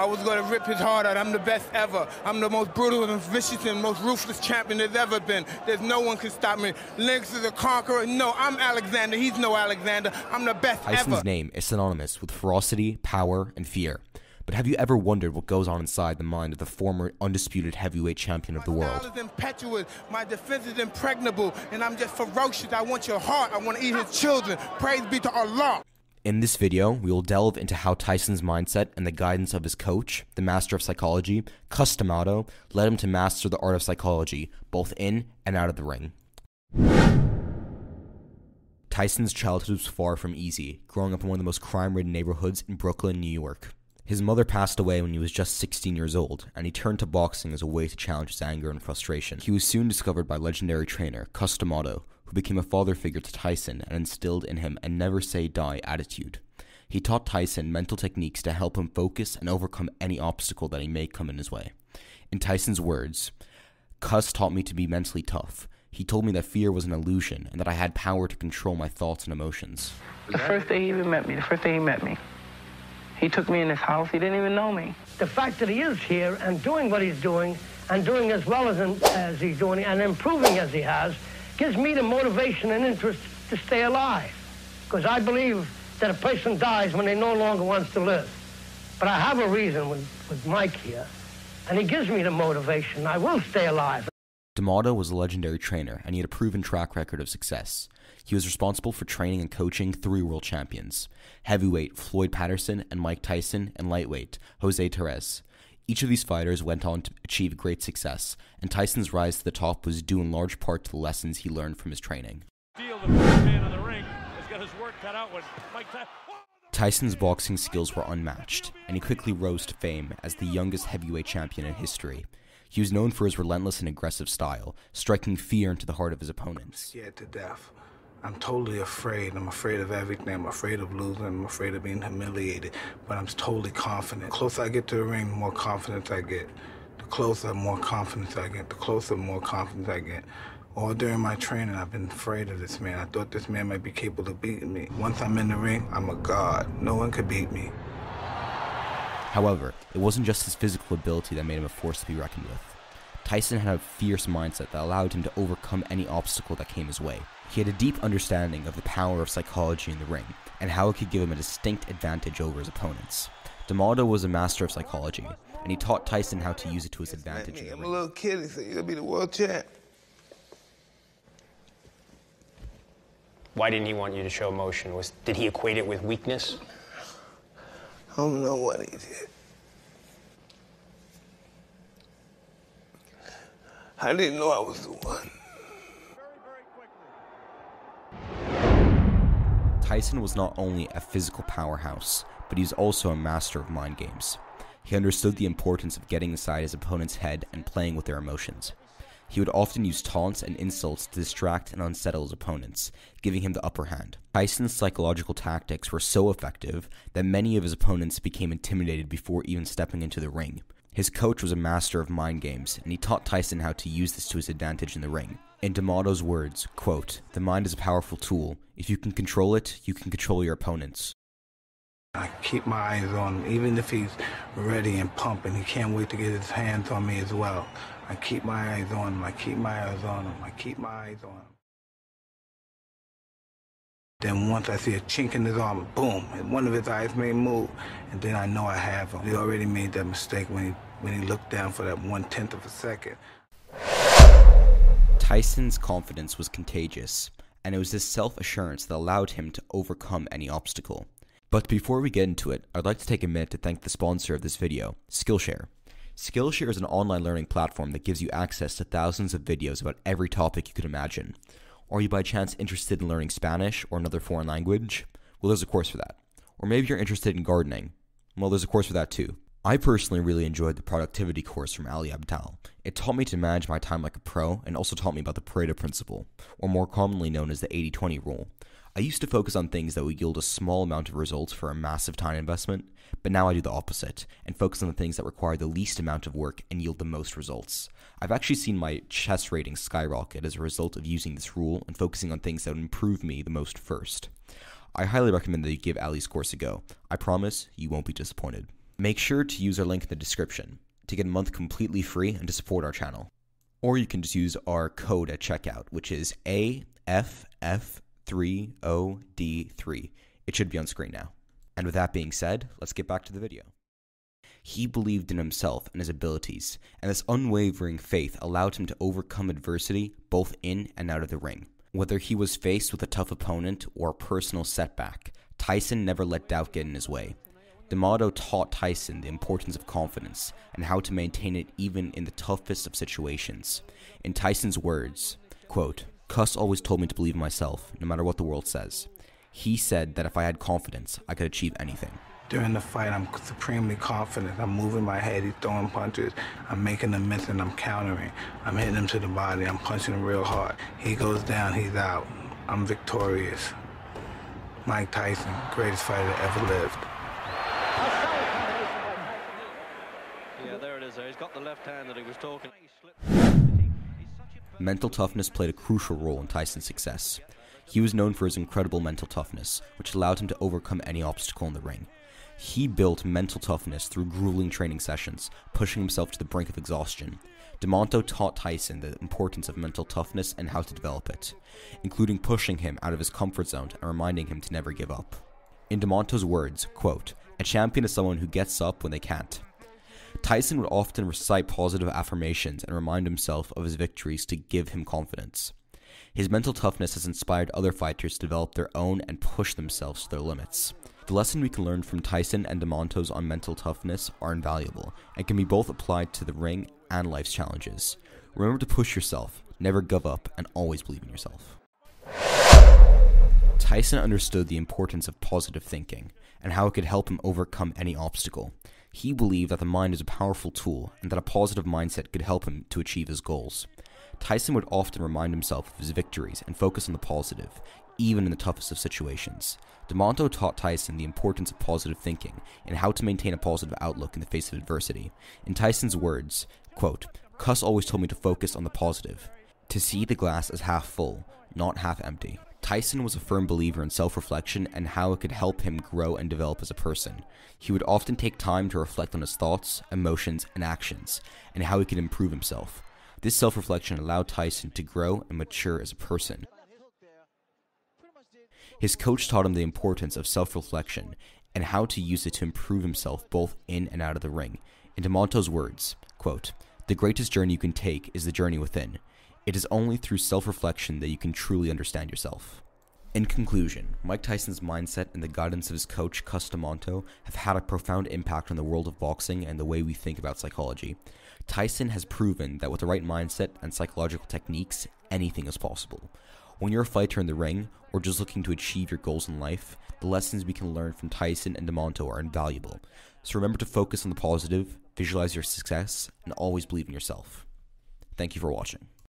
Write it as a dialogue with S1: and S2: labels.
S1: I was going to rip his heart out. I'm the best ever. I'm the most brutal and vicious and most ruthless champion there's ever been. There's no one can stop me. Lennox is a conqueror. No, I'm Alexander. He's no Alexander. I'm the best
S2: Tyson's
S1: ever.
S2: name is synonymous with ferocity, power, and fear. But have you ever wondered what goes on inside the mind of the former undisputed heavyweight champion of the world?
S1: My style is impetuous. My defense is impregnable. And I'm just ferocious. I want your heart. I want to eat his children. Praise be to Allah.
S2: In this video, we will delve into how Tyson's mindset and the guidance of his coach, the master of psychology, Cus D'Amato, led him to master the art of psychology, both in and out of the ring. Tyson's childhood was far from easy, growing up in one of the most crime ridden neighborhoods in Brooklyn, New York. His mother passed away when he was just 16 years old, and he turned to boxing as a way to challenge his anger and frustration. He was soon discovered by legendary trainer Cus D'Amato, who became a father figure to Tyson and instilled in him a never say die attitude. He taught Tyson mental techniques to help him focus and overcome any obstacle that he may come in his way. In Tyson's words, Cus taught me to be mentally tough. He told me that fear was an illusion and that I had power to control my thoughts and emotions.
S3: The first day he even met me, the first day he met me, he took me in his house. He didn't even know me.
S4: the fact that he is here and doing what he's doing and doing as well as, as he's doing and improving as he has gives me the motivation and interest to stay alive. Because I believe that a person dies when they no longer wants to live. But I have a reason with, with Mike here, and he gives me the motivation. I will stay alive.
S2: D'Amato was a legendary trainer, and he had a proven track record of success. He was responsible for training and coaching three world champions heavyweight Floyd Patterson and Mike Tyson, and lightweight Jose Torres. Each of these fighters went on to achieve great success, and Tyson's rise to the top was due in large part to the lessons he learned from his training.
S5: Steele, the first man in the ring, has got his work cut out when Mike Tyson.
S2: Tyson's boxing skills were unmatched, and he quickly rose to fame as the youngest heavyweight champion in history. He was known for his relentless and aggressive style, striking fear into the heart of his opponents.
S6: scared to death. I'm totally afraid. I'm afraid of everything. I'm afraid of losing. I'm afraid of being humiliated. But I'm totally confident. The closer I get to the ring, the more confidence I get. The closer, more confidence I get. The closer, more confidence I get. All during my training, I've been afraid of this man. I thought this man might be capable of beating me. Once I'm in the ring, I'm a god. No one could beat me.
S2: However, it wasn't just his physical ability that made him a force to be reckoned with. Tyson had a fierce mindset that allowed him to overcome any obstacle that came his way. He had a deep understanding of the power of psychology in the ring and how it could give him a distinct advantage over his opponents. D'Amato was a master of psychology, and he taught Tyson how to use it to his advantage
S6: I'm a little kid. He said, you're going to be the world champ.
S7: Why didn't he want you to show emotion? Was did he equate it with weakness?
S6: I don't know what he did. I didn't know I was the one.
S2: Tyson was not only a physical powerhouse, but he was also a master of mind games. He understood the importance of getting inside his opponent's head and playing with their emotions. He would often use taunts and insults to distract and unsettle his opponents, giving him the upper hand. Tyson's psychological tactics were so effective that many of his opponents became intimidated before even stepping into the ring. His coach was a master of mind games, and he taught Tyson how to use this to his advantage in the ring. In D'Amato's words, quote, The mind is a powerful tool. If you can control it, you can control your opponents.
S6: I keep my eyes on him, even if he's ready and pumping. He can't wait to get his hands on me as well. I keep my eyes on him. I keep my eyes on him. I keep my eyes on him. Then once I see a chink in his armor, boom, and one of his eyes may move, and then I know I have him. He already made that mistake when he when he looked down for that one tenth of a second.
S2: Tyson's confidence was contagious, and it was this self assurance that allowed him to overcome any obstacle. But before we get into it, I'd like to take a minute to thank the sponsor of this video, Skillshare. Skillshare is an online learning platform that gives you access to thousands of videos about every topic you could imagine. Are you by chance interested in learning Spanish or another foreign language? Well, there's a course for that. Or maybe you're interested in gardening. Well, there's a course for that too. I personally really enjoyed the productivity course from Ali Abdaal. It taught me to manage my time like a pro and also taught me about the Pareto principle, or more commonly known as the 80 20 rule. I used to focus on things that would yield a small amount of results for a massive time investment, but now I do the opposite and focus on the things that require the least amount of work and yield the most results. I've actually seen my chess rating skyrocket as a result of using this rule and focusing on things that would improve me the most first. I highly recommend that you give Ali's course a go. I promise you won't be disappointed. Make sure to use our link in the description to get a month completely free and to support our channel. Or you can just use our code at checkout, which is AFF30D3. It should be on screen now. And with that being said, let's get back to the video. He believed in himself and his abilities, and this unwavering faith allowed him to overcome adversity both in and out of the ring. Whether he was faced with a tough opponent or a personal setback, Tyson never let doubt get in his way. D'Amato taught Tyson the importance of confidence and how to maintain it even in the toughest of situations. In Tyson's words, quote, Cus always told me to believe in myself, no matter what the world says. He said that if I had confidence, I could achieve anything.
S6: During the fight, I'm supremely confident. I'm moving my head, he's throwing punches. I'm making a miss and I'm countering. I'm hitting him to the body, I'm punching him real hard. He goes down, he's out. I'm victorious. Mike Tyson, greatest fighter that ever lived.
S8: Yeah, there it is. There. He's got the left hand that he was talking.
S2: Mental toughness played a crucial role in Tyson's success. He was known for his incredible mental toughness, which allowed him to overcome any obstacle in the ring. He built mental toughness through grueling training sessions, pushing himself to the brink of exhaustion. D'Amato taught Tyson the importance of mental toughness and how to develop it, including pushing him out of his comfort zone and reminding him to never give up. In D'Amato's words, quote, a champion is someone who gets up when they can't. Tyson would often recite positive affirmations and remind himself of his victories to give him confidence. His mental toughness has inspired other fighters to develop their own and push themselves to their limits. The lesson we can learn from Tyson and D'Amato's on mental toughness are invaluable and can be both applied to the ring and life's challenges. Remember to push yourself, never give up, and always believe in yourself. Tyson understood the importance of positive thinking and how it could help him overcome any obstacle. He believed that the mind is a powerful tool and that a positive mindset could help him to achieve his goals. Tyson would often remind himself of his victories and focus on the positive, even in the toughest of situations. D'Amato taught Tyson the importance of positive thinking and how to maintain a positive outlook in the face of adversity. In Tyson's words, quote, Cus always told me to focus on the positive, to see the glass as half full, not half empty. Tyson was a firm believer in self reflection and how it could help him grow and develop as a person. He would often take time to reflect on his thoughts, emotions, and actions, and how he could improve himself. This self reflection allowed Tyson to grow and mature as a person. His coach taught him the importance of self reflection and how to use it to improve himself both in and out of the ring. In D'Amato's words, quote, The greatest journey you can take is the journey within. It is only through self reflection that you can truly understand yourself. In conclusion, Mike Tyson's mindset and the guidance of his coach, Cus D'Amato, have had a profound impact on the world of boxing and the way we think about psychology. Tyson has proven that with the right mindset and psychological techniques, anything is possible. When you're a fighter in the ring, or just looking to achieve your goals in life, the lessons we can learn from Tyson and D'Amato are invaluable. So remember to focus on the positive, visualize your success, and always believe in yourself. Thank you for watching.